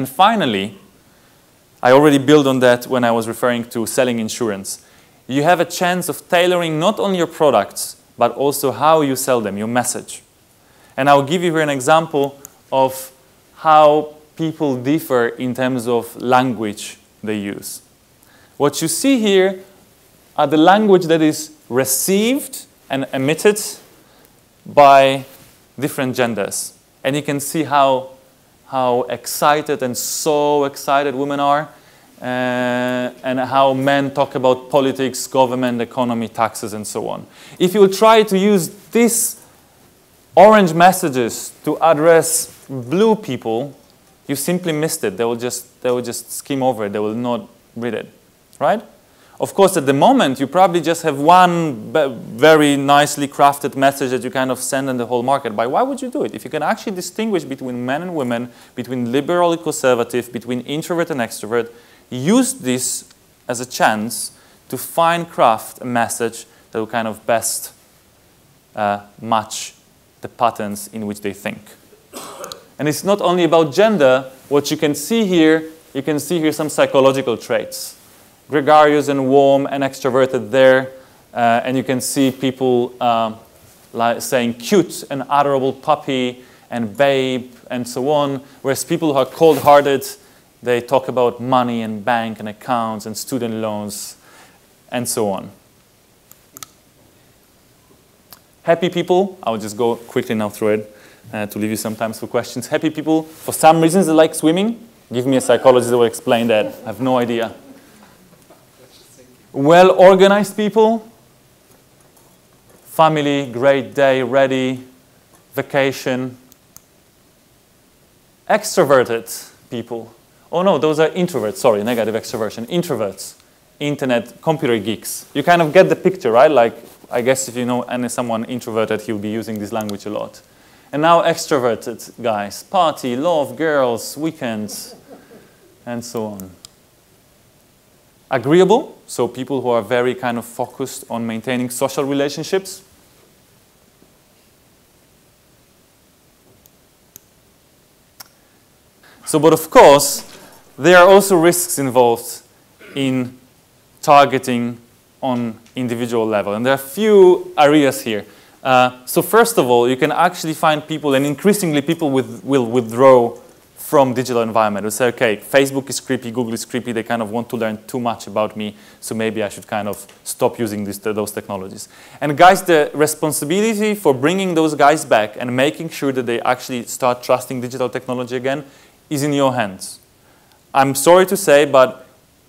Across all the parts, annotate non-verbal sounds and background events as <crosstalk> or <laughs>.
And finally, I already built on that when I was referring to selling insurance. You have a chance of tailoring not only your products, but also how you sell them, your message. And I'll give you here an example of how people differ in terms of language they use. What you see here are the language that is received and emitted by different genders. And you can see how, how excited and so excited women are, uh, and how men talk about politics, government, economy, taxes, and so on. If you will try to use these orange messages to address blue people, you simply missed it. They will just, they will just skim over it. They will not read it, right? Of course, at the moment, you probably just have one very nicely crafted message that you kind of send in the whole market. But why would you do it? If you can actually distinguish between men and women, between liberal and conservative, between introvert and extrovert, use this as a chance to fine craft a message that will kind of best uh, match the patterns in which they think. And it's not only about gender. What you can see here, you can see here some psychological traits gregarious and warm and extroverted there. Uh, and you can see people uh, like saying cute and adorable puppy and babe and so on. Whereas people who are cold hearted, they talk about money and bank and accounts and student loans and so on. Happy people, I'll just go quickly now through it uh, to leave you some time for questions. Happy people, for some reasons, they like swimming. Give me a psychologist that will explain that. I have no idea well organized people, family, great day, ready, vacation. Extroverted people. Oh no, those are introverts, sorry, negative extroversion. Introverts, internet, computer geeks. You kind of get the picture, right? Like, I guess if you know any someone introverted, he'll be using this language a lot. And now extroverted guys, party, love, girls, weekends, and so on agreeable, so people who are very kind of focused on maintaining social relationships. So, but of course, there are also risks involved in targeting on individual level. And there are a few areas here. Uh, so first of all, you can actually find people, and increasingly people with, will withdraw from digital environment. We say, okay, Facebook is creepy, Google is creepy, they kind of want to learn too much about me, so maybe I should kind of stop using this, those technologies. And guys, the responsibility for bringing those guys back and making sure that they actually start trusting digital technology again is in your hands. I'm sorry to say, but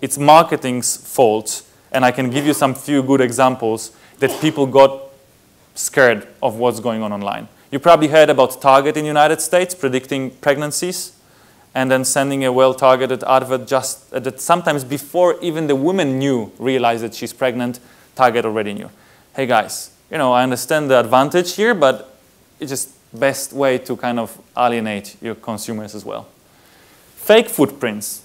it's marketing's fault, and I can give you some few good examples that people got scared of what's going on online. You probably heard about Target in the United States predicting pregnancies and then sending a well-targeted advert just uh, that sometimes before even the woman knew, realized that she's pregnant, Target already knew. Hey guys, you know, I understand the advantage here, but it's just best way to kind of alienate your consumers as well. Fake footprints.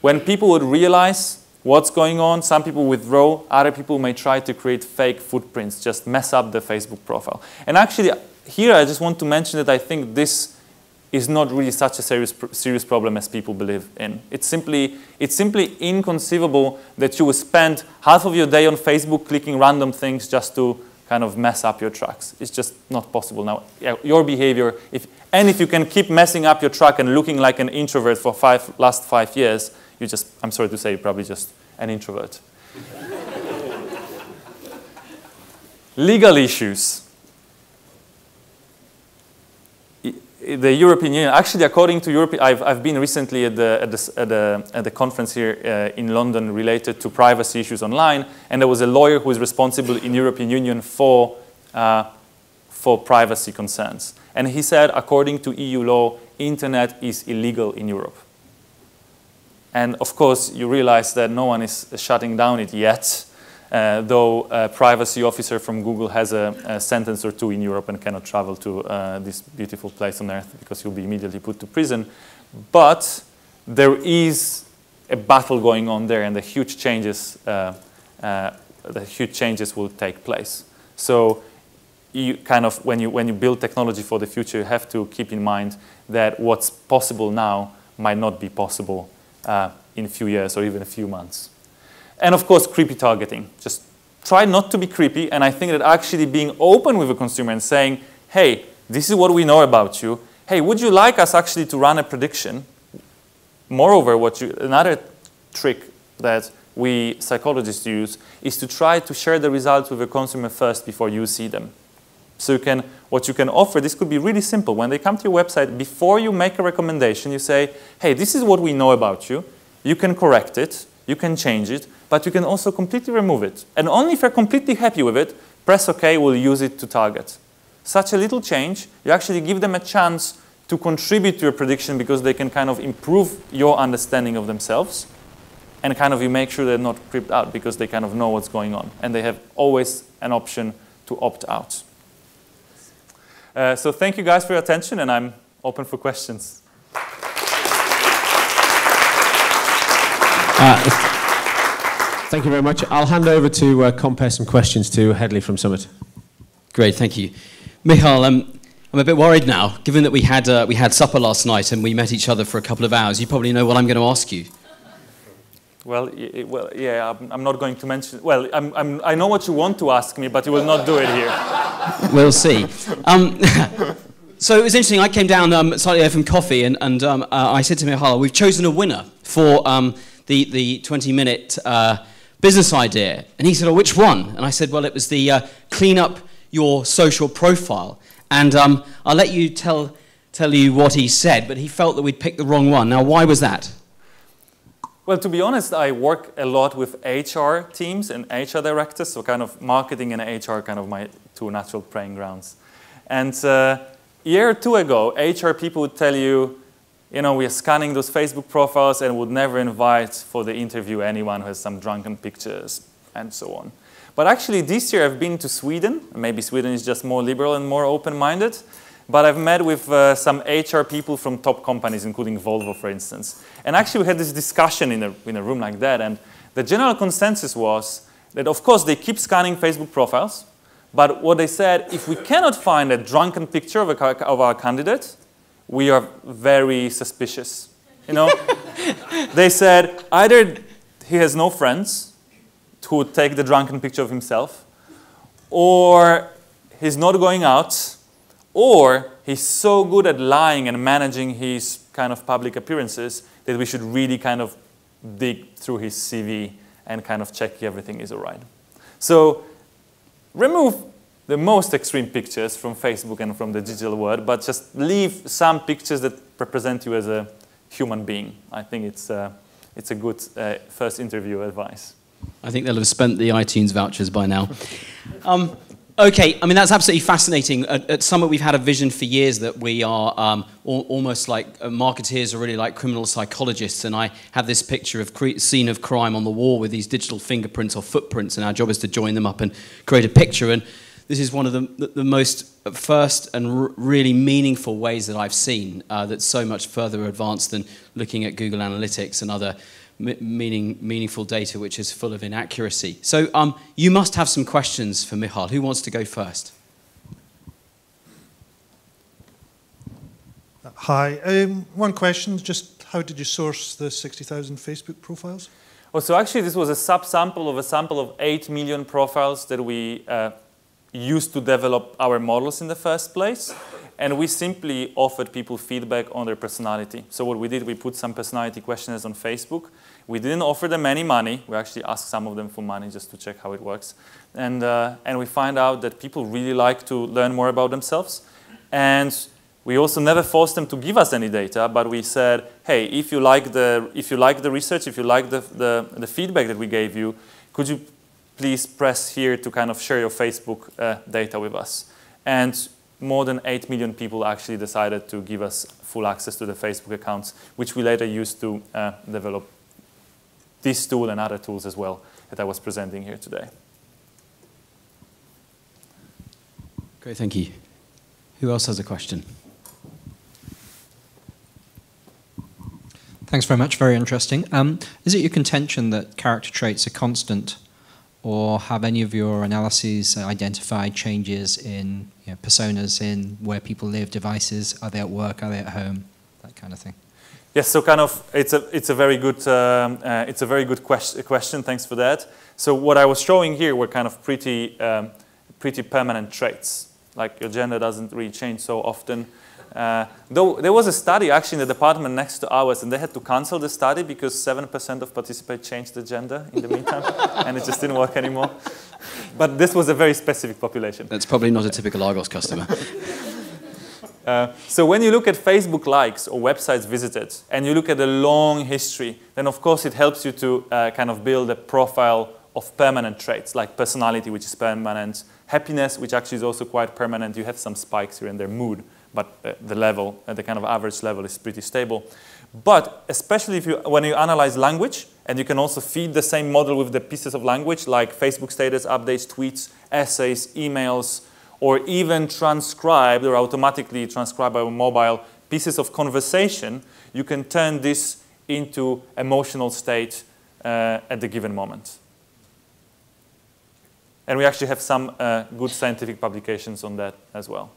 When people would realize what's going on, some people withdraw, other people may try to create fake footprints, just mess up the Facebook profile. And actually, here I just want to mention that I think this is not really such a serious, serious problem as people believe in. It's simply, it's simply inconceivable that you will spend half of your day on Facebook clicking random things just to kind of mess up your trucks. It's just not possible now. Your behavior, if, and if you can keep messing up your truck and looking like an introvert for five, last five years, you just, I'm sorry to say, you're probably just an introvert. <laughs> Legal issues. The European Union, actually, according to Europe, I've, I've been recently at the, at the, at the, at the conference here uh, in London related to privacy issues online, and there was a lawyer who is responsible in European Union for, uh, for privacy concerns. And he said, according to EU law, internet is illegal in Europe. And of course, you realize that no one is shutting down it yet, uh, though a privacy officer from Google has a, a, sentence or two in Europe and cannot travel to uh, this beautiful place on earth because he'll be immediately put to prison. But there is a battle going on there and the huge changes, uh, uh the huge changes will take place. So you kind of, when you, when you build technology for the future, you have to keep in mind that what's possible now might not be possible uh, in a few years or even a few months. And of course, creepy targeting. Just try not to be creepy. And I think that actually being open with a consumer and saying, hey, this is what we know about you. Hey, would you like us actually to run a prediction? Moreover, what you, another trick that we psychologists use is to try to share the results with the consumer first before you see them. So you can, what you can offer, this could be really simple. When they come to your website, before you make a recommendation, you say, hey, this is what we know about you. You can correct it, you can change it, but you can also completely remove it. And only if you're completely happy with it, press OK, we'll use it to target. Such a little change, you actually give them a chance to contribute to your prediction because they can kind of improve your understanding of themselves and kind of you make sure they're not creeped out because they kind of know what's going on and they have always an option to opt out. Uh, so thank you guys for your attention, and I'm open for questions. Uh, thank you very much. I'll hand over to uh, compare some questions to Hedley from Summit. Great, thank you. Michal, um, I'm a bit worried now, given that we had, uh, we had supper last night and we met each other for a couple of hours. You probably know what I'm going to ask you. Well, well, yeah, I'm, I'm, not going to mention. Well, I'm, I'm, i know what you want to ask me, but you will not do it here. <laughs> we'll see. Um, <laughs> so it was interesting. I came down um, slightly from coffee, and, and um, uh, I said to Michal, "We've chosen a winner for the the 20-minute uh, business idea." And he said, "Oh, which one?" And I said, "Well, it was the uh, clean up your social profile." And um, I'll let you tell tell you what he said, but he felt that we'd picked the wrong one. Now, why was that? Well, to be honest, I work a lot with HR teams and HR directors, so kind of marketing and HR kind of my two natural playing grounds. And uh, a year or two ago, HR people would tell you, you know, we are scanning those Facebook profiles and would never invite for the interview anyone who has some drunken pictures and so on. But actually, this year I've been to Sweden. Maybe Sweden is just more liberal and more open-minded. But I've met with uh, some HR people from top companies, including Volvo, for instance. And actually, we had this discussion in a, in a room like that. And the general consensus was that, of course, they keep scanning Facebook profiles. But what they said, if we cannot find a drunken picture of, a, of our candidate, we are very suspicious. You know, <laughs> they said either he has no friends would take the drunken picture of himself, or he's not going out, or he's so good at lying and managing his kind of public appearances that we should really kind of dig through his CV and kind of check everything is all right. So remove the most extreme pictures from Facebook and from the digital world, but just leave some pictures that represent you as a human being. I think it's, uh, it's a good uh, first interview advice. I think they'll have spent the iTunes vouchers by now. Um, Okay, I mean, that's absolutely fascinating. At, at, Summit, we've had a vision for years that we are um, al almost like uh, marketeers are really like criminal psychologists. And I have this picture of scene of crime on the wall with these digital fingerprints or footprints, and our job is to join them up and create a picture. And this is one of the, the, the most first and really meaningful ways that I've seen uh, that's so much further advanced than looking at Google Analytics and other meaning, meaningful data which is full of inaccuracy. So um, you must have some questions for Michal. Who wants to go first? Hi. Um, one question, just how did you source the 60,000 Facebook profiles? Oh, so actually this was a subsample of a sample of 8 million profiles that we uh, used to develop our models in the first place. And we simply offered people feedback on their personality. So what we did, we put some personality questionnaires on Facebook. We didn't offer them any money. We actually asked some of them for money just to check how it works. And, uh, and we find out that people really like to learn more about themselves. And we also never forced them to give us any data, but we said, hey, if you like the, if you like the research, if you like the, the, the feedback that we gave you, could you please press here to kind of share your Facebook uh, data with us? And more than 8 million people actually decided to give us full access to the Facebook accounts, which we later used to uh, develop this tool and other tools as well that I was presenting here today. Great, thank you. Who else has a question? Thanks very much, very interesting. Um, is it your contention that character traits are constant or have any of your analyses identified changes in you know, personas in where people live, devices, are they at work, are they at home, that kind of thing? Yes, so kind of, it's a, it's a very good, um, uh, it's a very good quest question. Thanks for that. So what I was showing here were kind of pretty, um, pretty permanent traits. Like your gender doesn't really change so often. Uh, though there was a study actually in the department next to ours, and they had to cancel the study because 7% of participants changed the gender in the meantime, <laughs> and it just didn't work anymore. But this was a very specific population. That's probably not a typical Argos customer. <laughs> Uh, so when you look at Facebook likes or websites visited, and you look at the long history, then of course it helps you to uh, kind of build a profile of permanent traits, like personality, which is permanent, happiness, which actually is also quite permanent. You have some spikes here in their mood, but uh, the level, uh, the kind of average level is pretty stable. But especially if you, when you analyze language, and you can also feed the same model with the pieces of language like Facebook status updates, tweets, essays, emails, or even transcribed or automatically transcribed by mobile pieces of conversation, you can turn this into emotional state uh, at the given moment. And we actually have some uh, good scientific publications on that as well.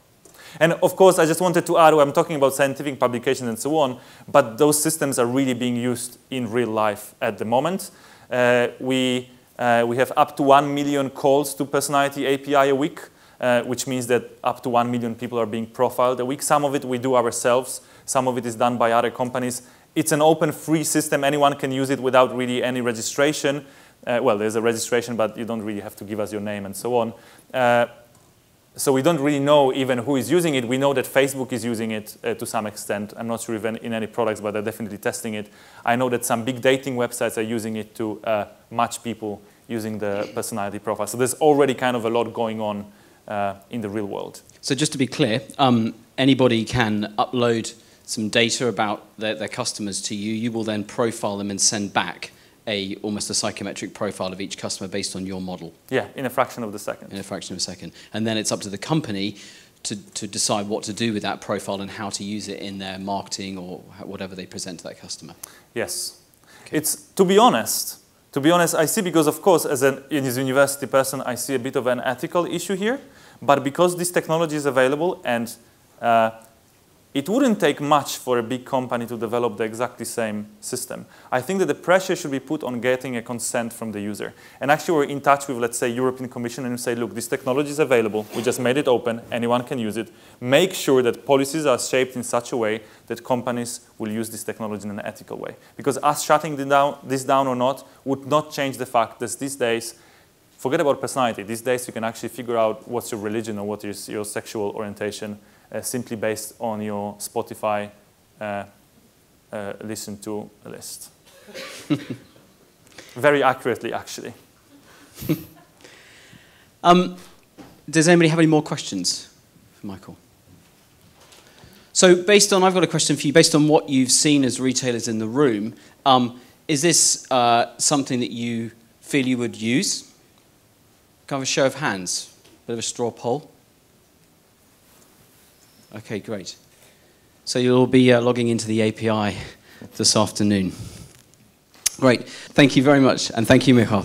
And of course, I just wanted to add, I'm talking about scientific publications and so on, but those systems are really being used in real life at the moment. Uh, we, uh, we have up to 1 million calls to Personality API a week, uh, which means that up to 1 million people are being profiled a week. Some of it we do ourselves, some of it is done by other companies. It's an open, free system. Anyone can use it without really any registration. Uh, well, there's a registration, but you don't really have to give us your name and so on. Uh, so we don't really know even who is using it. We know that Facebook is using it uh, to some extent. I'm not sure if in any products, but they're definitely testing it. I know that some big dating websites are using it to uh, match people using the personality profile. So there's already kind of a lot going on uh, in the real world. So just to be clear, um, anybody can upload some data about their, their customers to you. You will then profile them and send back a almost a psychometric profile of each customer based on your model. Yeah, in a fraction of the second. In a fraction of a second. And then it's up to the company to, to decide what to do with that profile and how to use it in their marketing or whatever they present to that customer. Yes. Okay. It's, to be honest, to be honest, I see because, of course, as an as a university person, I see a bit of an ethical issue here. But because this technology is available and uh, it wouldn't take much for a big company to develop the exactly same system. I think that the pressure should be put on getting a consent from the user. And actually we're in touch with, let's say, European Commission and we say, look, this technology is available. We just made it open. Anyone can use it. Make sure that policies are shaped in such a way that companies will use this technology in an ethical way. Because us shutting this down or not would not change the fact that these days, forget about personality. These days you can actually figure out what's your religion or what is your sexual orientation simply based on your Spotify uh, uh, listen to list. <laughs> Very accurately, actually. <laughs> um, does anybody have any more questions for Michael? So, based on, I've got a question for you. Based on what you've seen as retailers in the room, um, is this uh, something that you feel you would use? Kind of a show of hands, bit of a straw poll. Okay, great. So you'll be uh, logging into the API this afternoon. Great. Thank you very much. And thank you, Michal.